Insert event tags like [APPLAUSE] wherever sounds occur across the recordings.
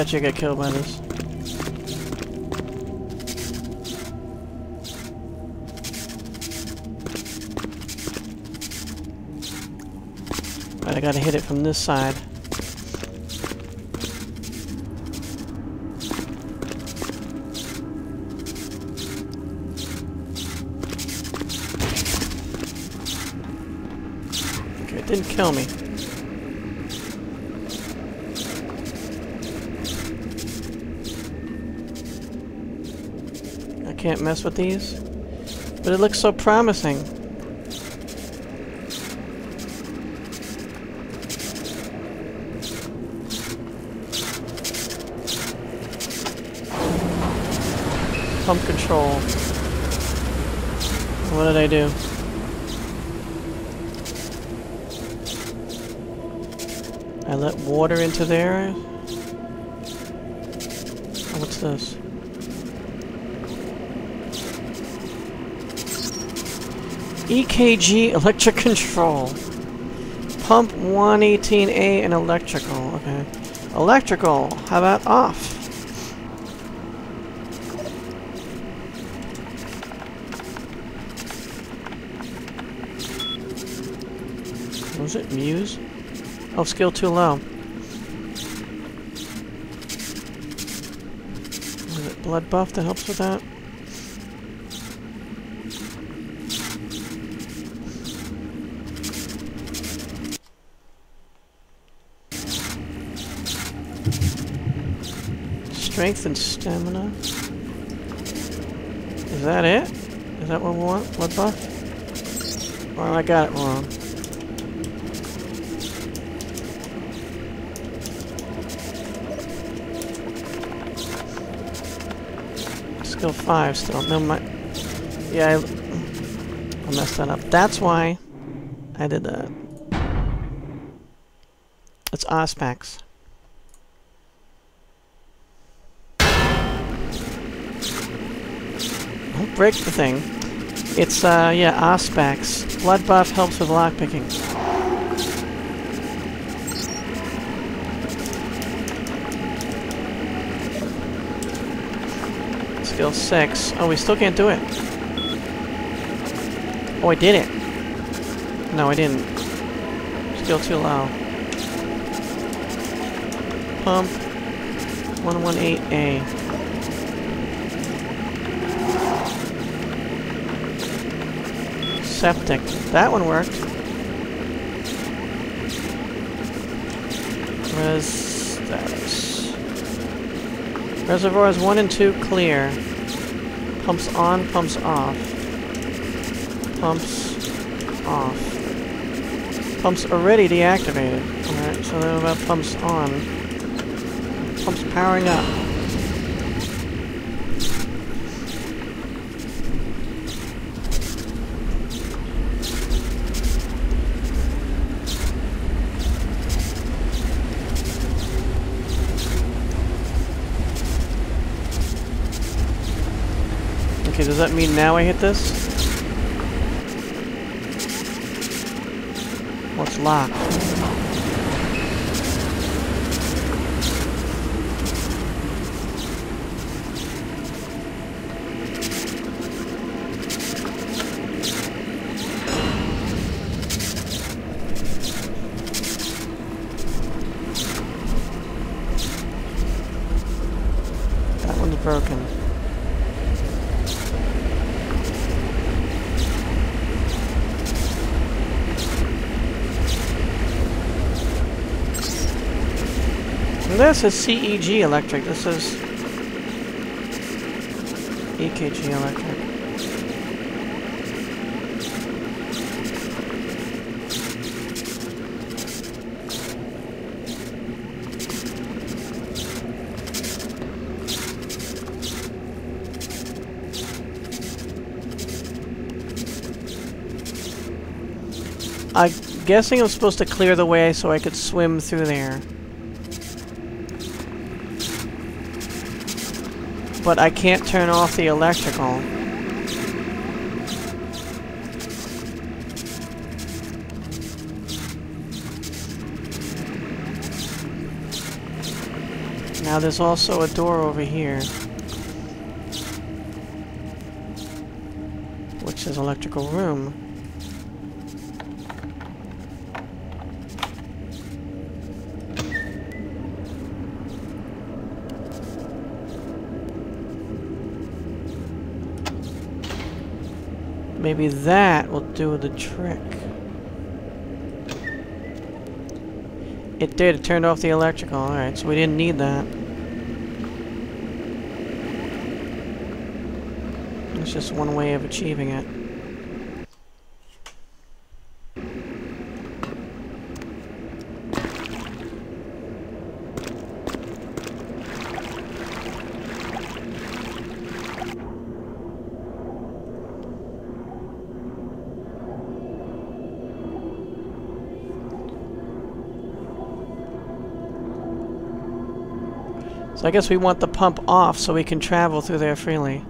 Bet you get killed by this. But I gotta hit it from this side. It didn't kill me. Can't mess with these. But it looks so promising. Pump control. What did I do? I let water into there? What's this? EKG electric control. Pump 118A and electrical. Okay. Electrical. How about off? Was it? Muse? Oh, skill too low. Is it blood buff that helps with that? Strength and stamina. Is that it? Is that what we want? Blood buff? Or I got it wrong. Skill 5 still. No, my... Yeah, I, I messed that up. That's why I did that. It's Auspex. Don't break the thing. It's, uh, yeah, Auspex. Blood buff helps with lockpicking. Skill 6. Oh, we still can't do it. Oh, I did it. No, I didn't. Skill too low. Pump. 118A. Septic. That one worked. Res. Reservoirs 1 and 2 clear. Pumps on, pumps off. Pumps off. Pumps already deactivated. Alright, so then about pumps on. Pumps powering up. Okay, does that mean now I hit this? What's locked? That one's broken. And this is CEG electric. This is EKG electric. I'm guessing I'm supposed to clear the way so I could swim through there. But I can't turn off the electrical. Now there's also a door over here. Which is electrical room. Maybe that will do the trick. It did, it turned off the electrical, alright, so we didn't need that. It's just one way of achieving it. So I guess we want the pump off so we can travel through there freely.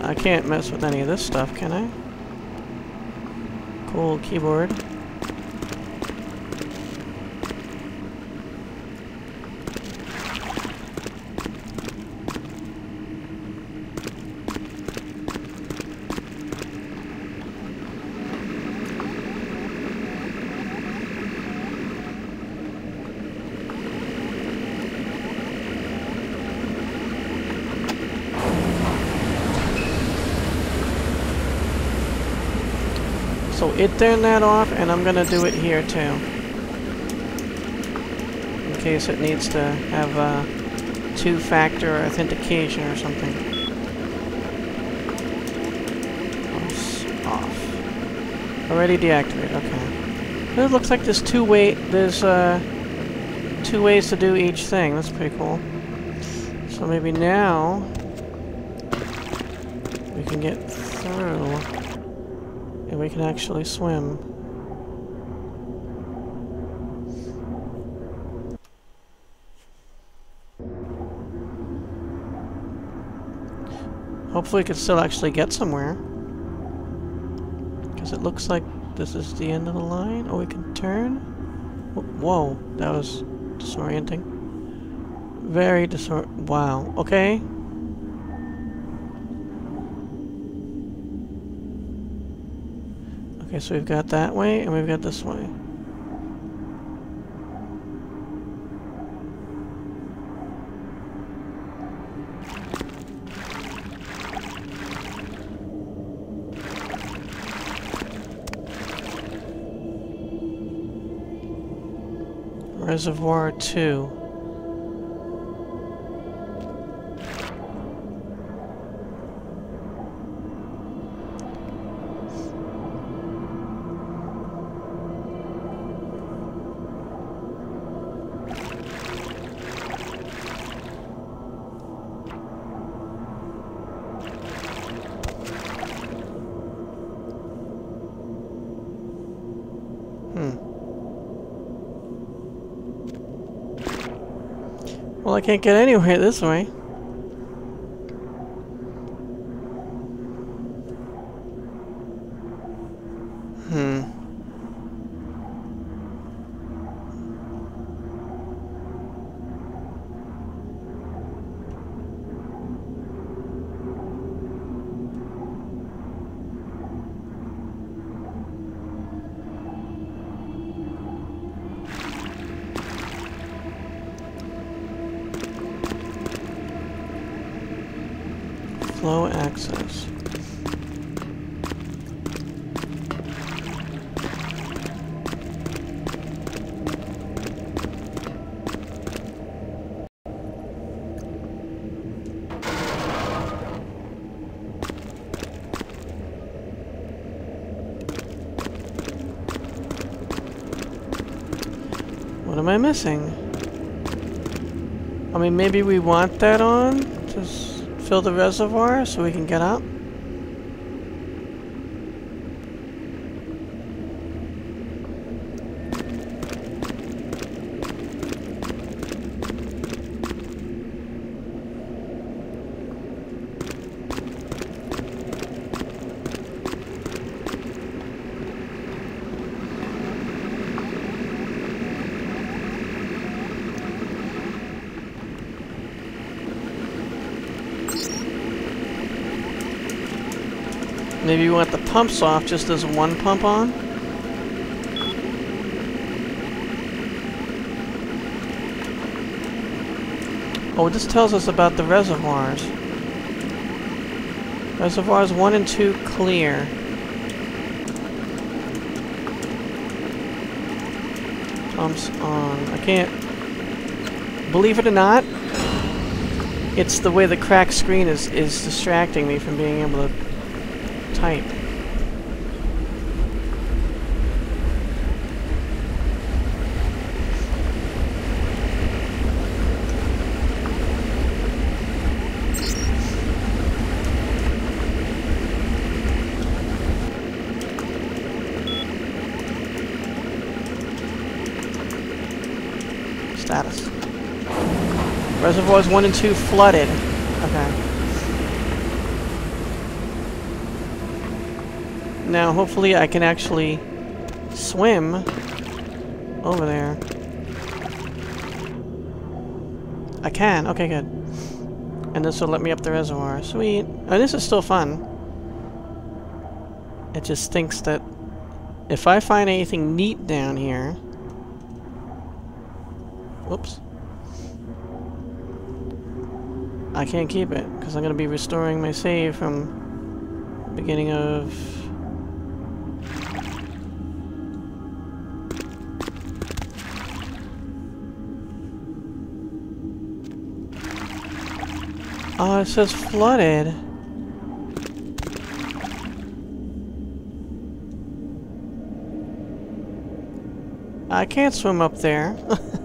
I can't mess with any of this stuff, can I? Cool keyboard. So it turned that off, and I'm gonna do it here too. In case it needs to have a two-factor authentication or something. Off. Already deactivated, okay. It looks like there's two way there's uh two ways to do each thing. That's pretty cool. So maybe now we can get through. We can actually swim. Hopefully we can still actually get somewhere. Because it looks like this is the end of the line. Oh, we can turn? Whoa, that was disorienting. Very disor- wow, okay. Okay, so we've got that way, and we've got this way. Reservoir 2. I can't get anywhere this way. Am I missing? I mean, maybe we want that on? Just fill the reservoir so we can get up? Maybe you want the pumps off just as one pump on? Oh, this tells us about the reservoirs. Reservoirs 1 and 2 clear. Pumps on. I can't... Believe it or not, it's the way the cracked screen is, is distracting me from being able to type. Status. Reservoirs 1 and 2 flooded. Okay. Now, hopefully I can actually swim over there. I can. Okay, good. And this will let me up the reservoir. Sweet. Oh, this is still fun. It just thinks that if I find anything neat down here... Whoops. I can't keep it, because I'm going to be restoring my save from beginning of... Oh, it says flooded. I can't swim up there. [LAUGHS]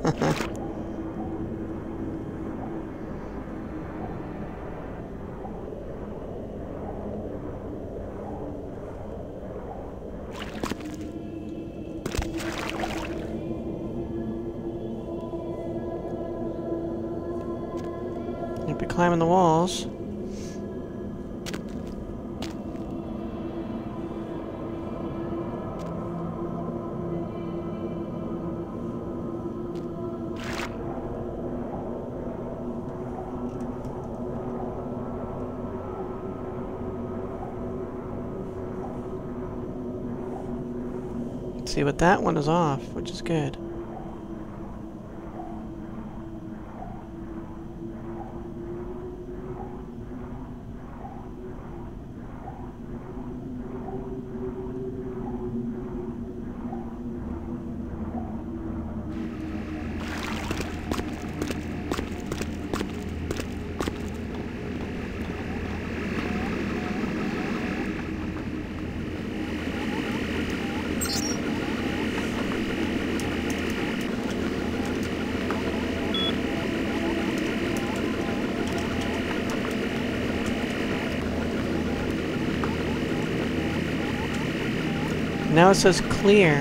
one is off, which is good. Now it says clear.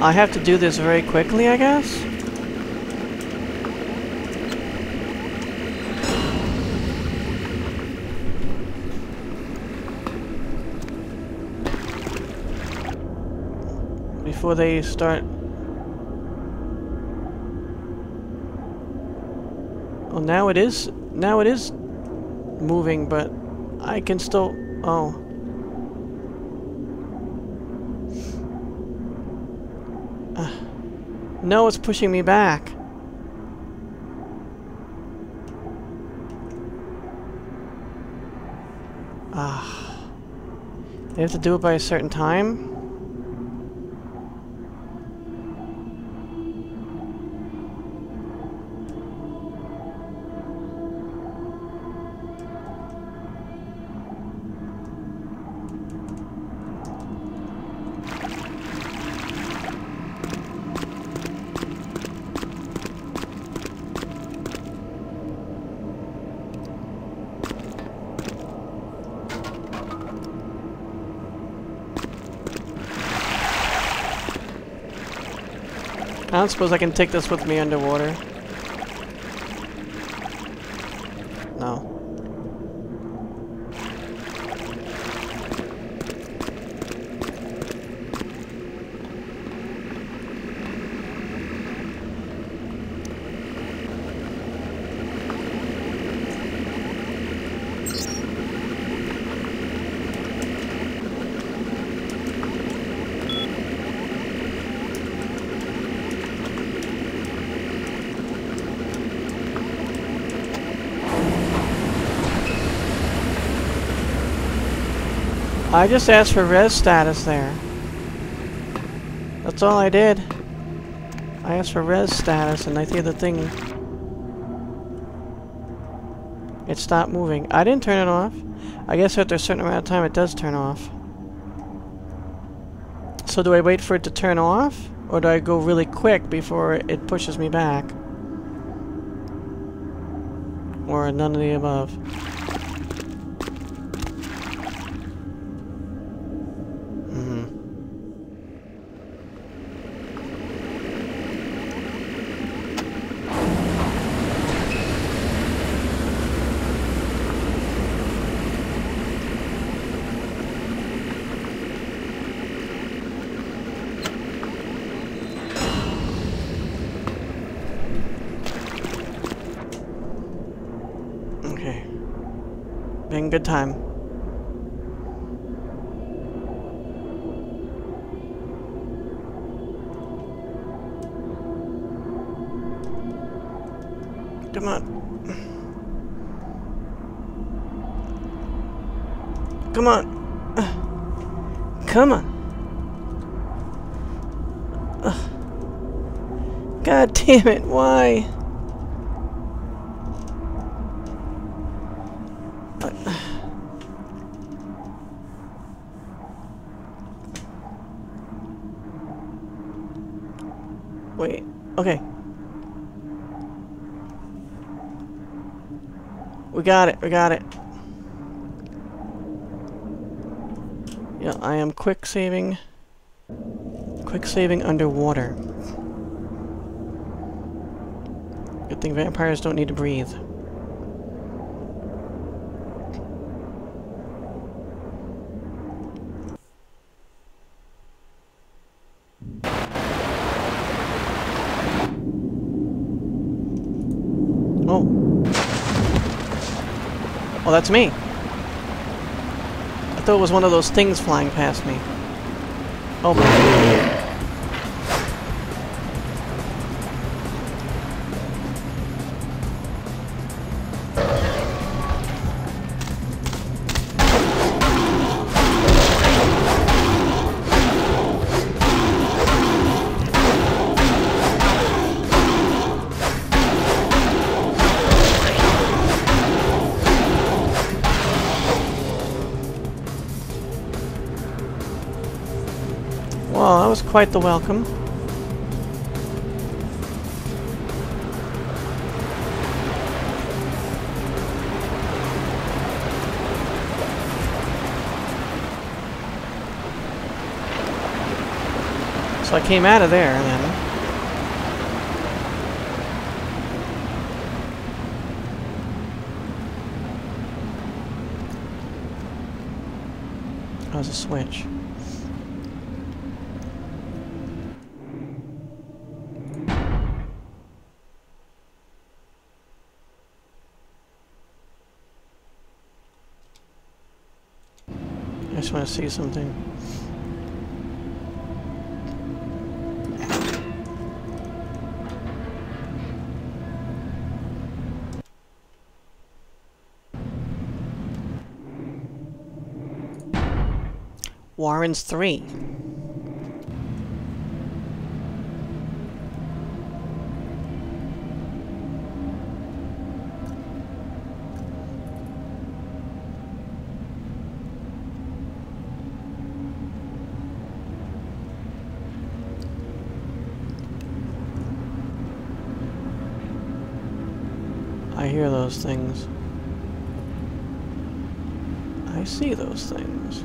I have to do this very quickly, I guess? Before they start... Well, now it is... Now it is moving, but I can still... Oh. Uh, no, it's pushing me back. Ah. They have to do it by a certain time? Suppose I can take this with me underwater. I just asked for res status there. That's all I did. I asked for res status and I think the thing... It stopped moving. I didn't turn it off. I guess after a certain amount of time it does turn off. So do I wait for it to turn off? Or do I go really quick before it pushes me back? Or none of the above? Mm-hmm. Okay. Good time. Come on. Come on. Come on. God damn it, why? Wait. Okay. We got it. We got it. Yeah, I am quick saving. Quick saving underwater. Good thing vampires don't need to breathe. Oh. That's me. I thought it was one of those things flying past me. Oh. Well, quite the welcome. So I came out of there then. That was a switch. See something. Warren's 3. I hear those things. I see those things.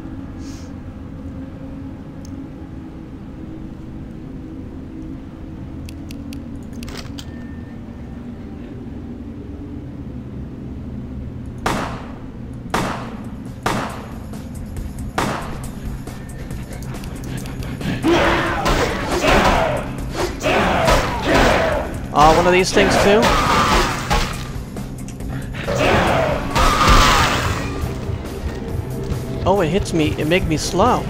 Oh, one of these things too? It hits me. It makes me slow.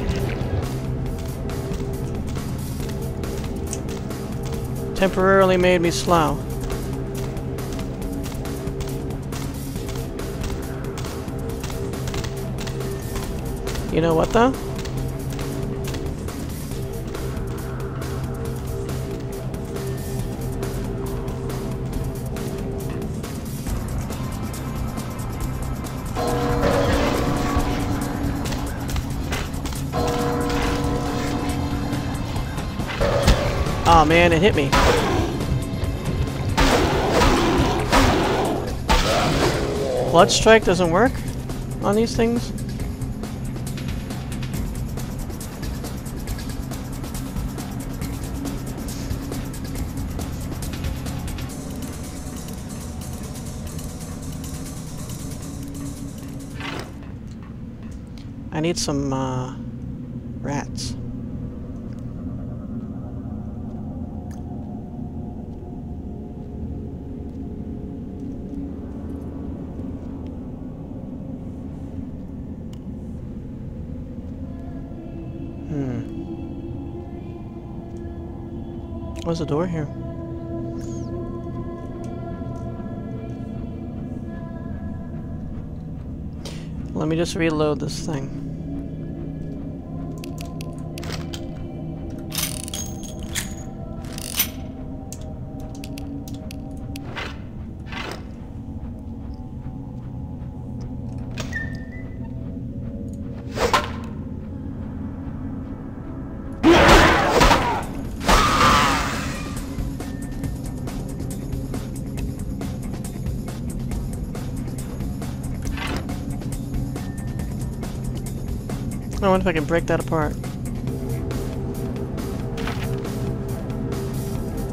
Temporarily made me slow. You know what, though? Man, it hit me. Blood strike doesn't work on these things? I need some uh, What's the door here? Let me just reload this thing. If I can break that apart.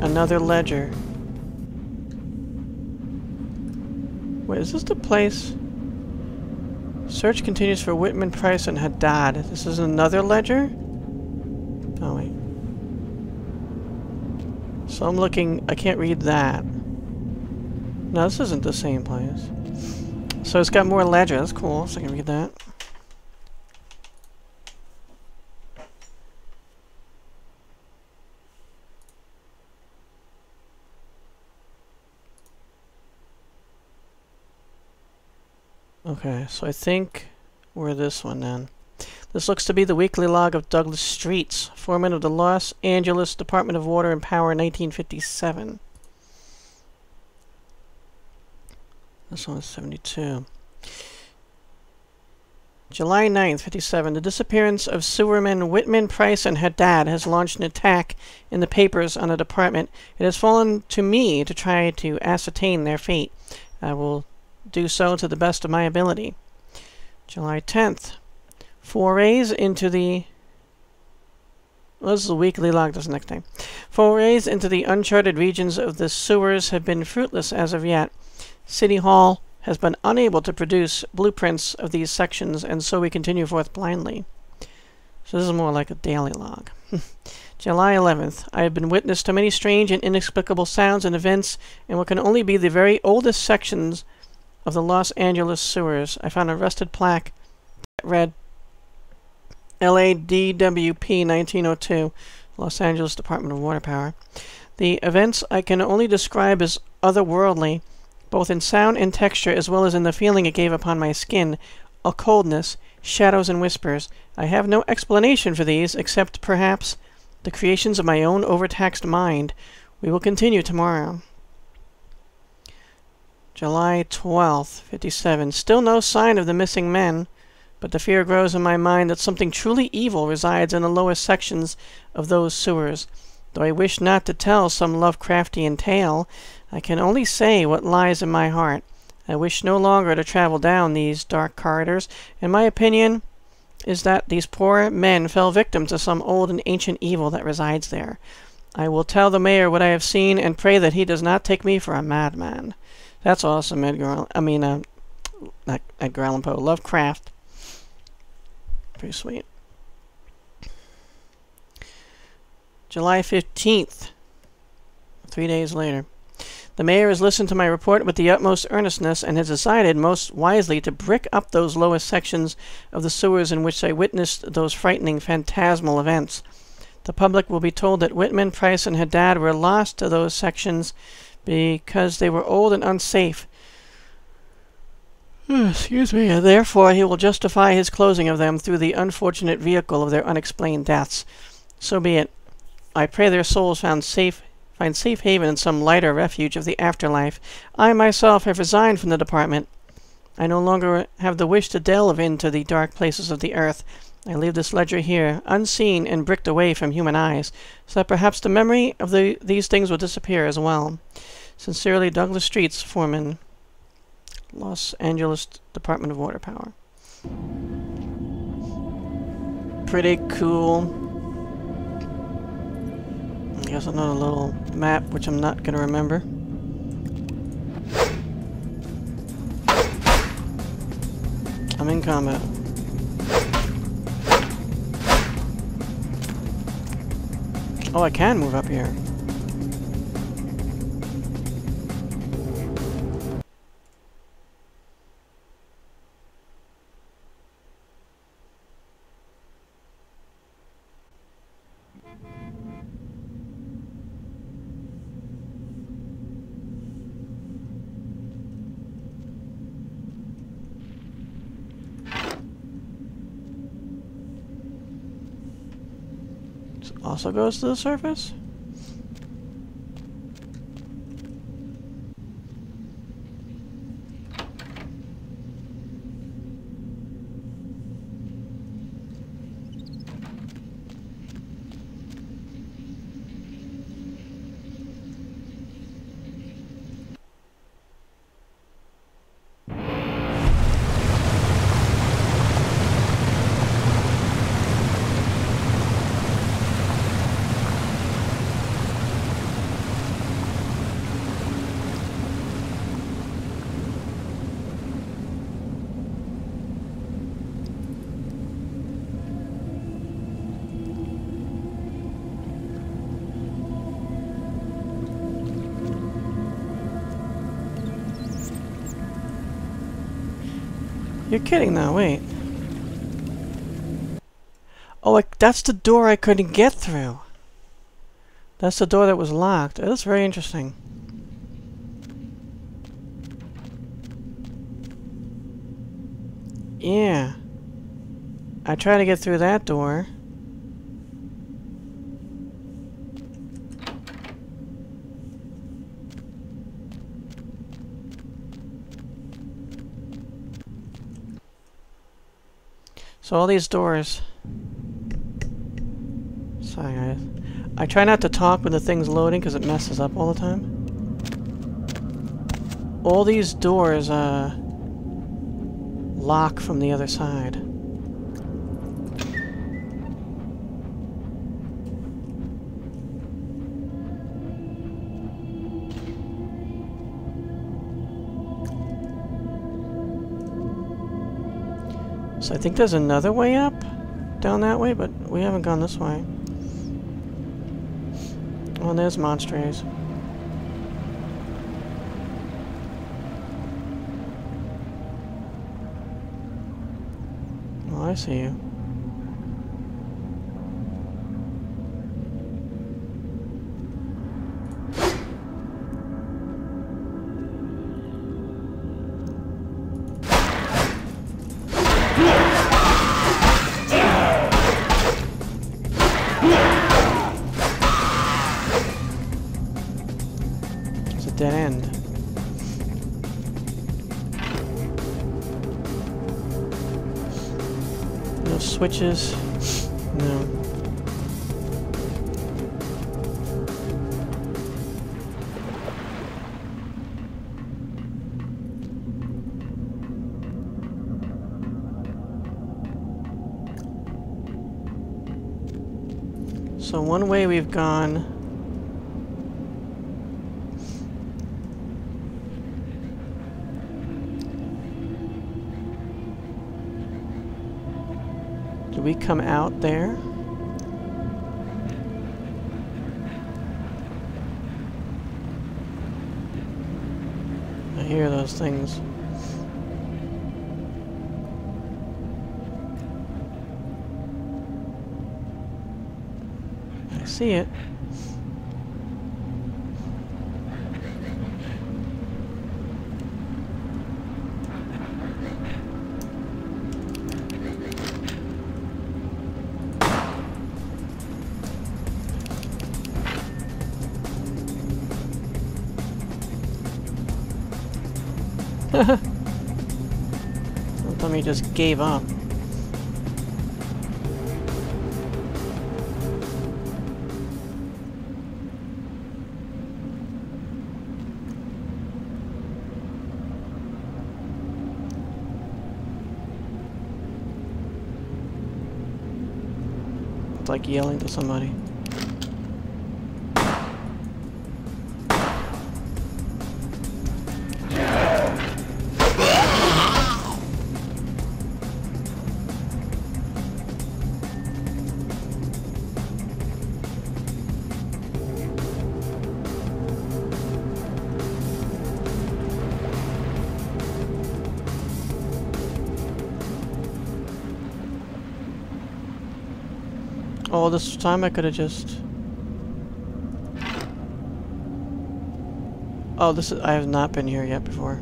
Another ledger. Wait, is this the place? Search continues for Whitman, Price, and Haddad. This is another ledger? Oh, wait. So I'm looking... I can't read that. No, this isn't the same place. So it's got more ledger. That's cool, so I can read that. Okay, so I think we're this one then. This looks to be the weekly log of Douglas Streets, foreman of the Los Angeles Department of Water and Power in 1957. This one is 72. July 9th, 57. The disappearance of sewermen Whitman, Price, and Haddad has launched an attack in the papers on the department. It has fallen to me to try to ascertain their fate. I will do so to the best of my ability. July 10th. Forays into the... Well, this is a weekly log, this next time. Forays into the uncharted regions of the sewers have been fruitless as of yet. City Hall has been unable to produce blueprints of these sections, and so we continue forth blindly. So this is more like a daily log. [LAUGHS] July 11th. I have been witness to many strange and inexplicable sounds and events in what can only be the very oldest sections of the Los Angeles sewers, I found a rusted plaque that read LADWP 1902, Los Angeles Department of Water Power. The events I can only describe as otherworldly, both in sound and texture, as well as in the feeling it gave upon my skin a coldness, shadows, and whispers. I have no explanation for these, except, perhaps, the creations of my own overtaxed mind. We will continue tomorrow. July 12th, 57. Still no sign of the missing men, but the fear grows in my mind that something truly evil resides in the lowest sections of those sewers. Though I wish not to tell some Lovecraftian tale, I can only say what lies in my heart. I wish no longer to travel down these dark corridors, and my opinion is that these poor men fell victim to some old and ancient evil that resides there. I will tell the mayor what I have seen and pray that he does not take me for a madman. That's awesome, Edgar. I mean, uh, not Edgar Allan Poe. Lovecraft. Pretty sweet. July 15th. Three days later. The mayor has listened to my report with the utmost earnestness and has decided most wisely to brick up those lowest sections of the sewers in which I witnessed those frightening phantasmal events. The public will be told that Whitman, Price, and Haddad were lost to those sections because they were old and unsafe. Hmm, excuse me. Therefore, he will justify his closing of them through the unfortunate vehicle of their unexplained deaths. So be it. I pray their souls found safe find safe haven in some lighter refuge of the afterlife. I myself have resigned from the department. I no longer have the wish to delve into the dark places of the earth. I leave this ledger here, unseen and bricked away from human eyes, so that perhaps the memory of the, these things will disappear as well. Sincerely, Douglas Streets, Foreman, Los Angeles Department of Water Power. Pretty cool. Here's another little map, which I'm not going to remember. I'm in combat. Oh, I can move up here. Also goes to the surface? You're kidding now, wait. Oh, I, that's the door I couldn't get through. That's the door that was locked. Oh, that's very interesting. Yeah. I tried to get through that door. So all these doors... Sorry guys. I try not to talk when the thing's loading because it messes up all the time. All these doors, uh... lock from the other side. So I think there's another way up down that way, but we haven't gone this way. Oh, there's Monstrays. Oh, I see you. No switches. No. So one way we've gone we come out there? I hear those things. I see it. Something just gave up. It's like yelling to somebody. Oh, this time I could have just... Oh, this is... I have not been here yet before.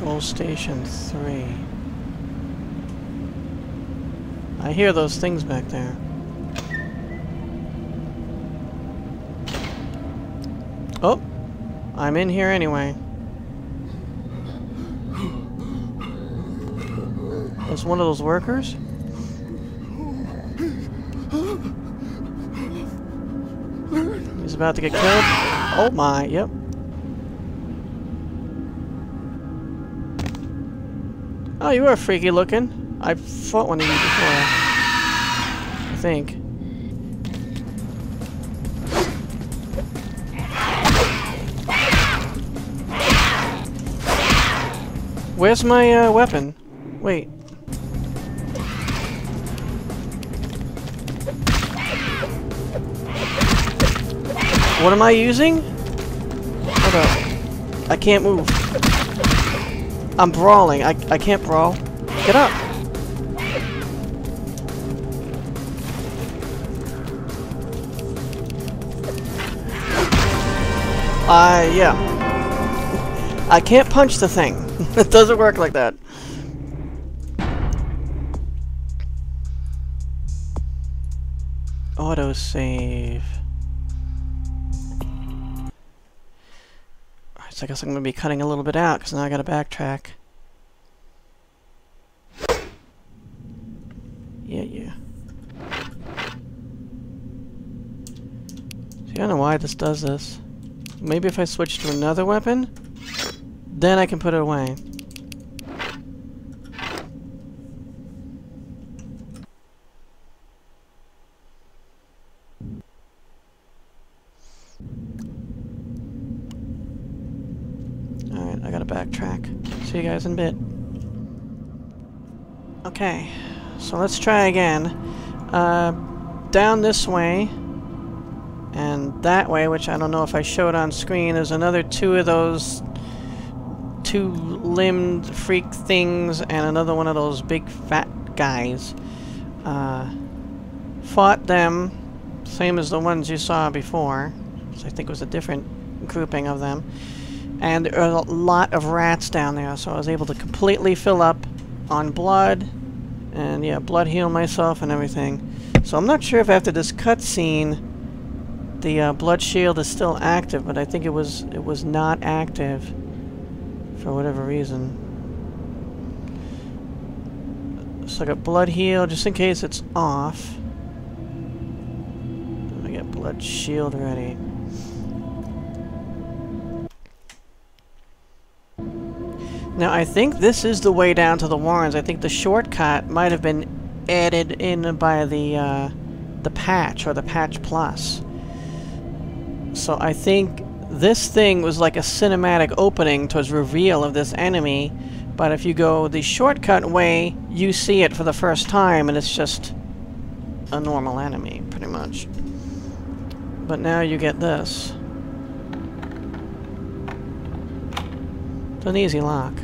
Control station 3. I hear those things back there. Oh! I'm in here anyway. That's one of those workers? He's about to get killed. Oh my, yep. Oh, you are freaky looking. I fought one of you before. I think. Where's my uh, weapon? Wait. What am I using? Hold up. I can't move. I'm brawling. I, I can't brawl. Get up. Uh, yeah. I can't punch the thing. [LAUGHS] it doesn't work like that. Auto save. So I guess I'm going to be cutting a little bit out because now I got to backtrack. Yeah, yeah. See, I don't know why this does this. Maybe if I switch to another weapon, then I can put it away. Alright, I gotta backtrack. See you guys in a bit. Okay, so let's try again. Uh, down this way, and that way, which I don't know if I showed on screen, there's another two of those two-limbed freak things and another one of those big fat guys. Uh, fought them, same as the ones you saw before. So I think it was a different grouping of them. And there are a lot of rats down there, so I was able to completely fill up on blood, and yeah, blood heal myself and everything. So I'm not sure if after this cutscene the uh, blood shield is still active, but I think it was it was not active for whatever reason. So I got blood heal just in case it's off. I get blood Blood shield ready. Now, I think this is the way down to the Warrens. I think the shortcut might have been added in by the, uh, the patch, or the patch plus. So I think this thing was like a cinematic opening towards reveal of this enemy, but if you go the shortcut way, you see it for the first time, and it's just a normal enemy, pretty much. But now you get this. It's an easy lock.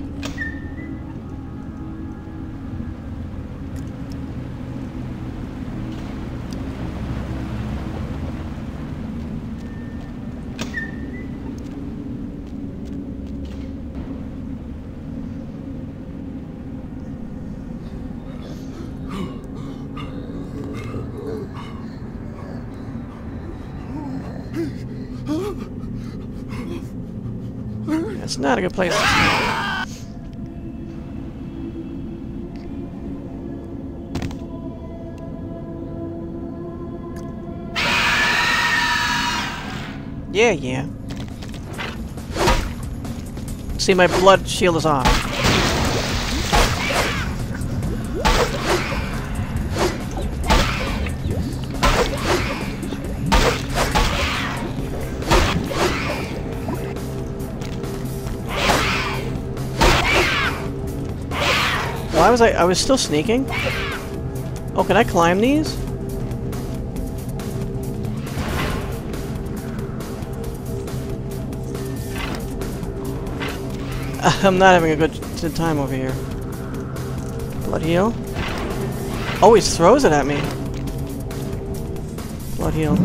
It's not a good place. Yeah, yeah. See, my blood shield is off. Why was I- I was still sneaking? Oh, can I climb these? [LAUGHS] I'm not having a good time over here. Blood heal. Oh, Always throws it at me. Blood heal.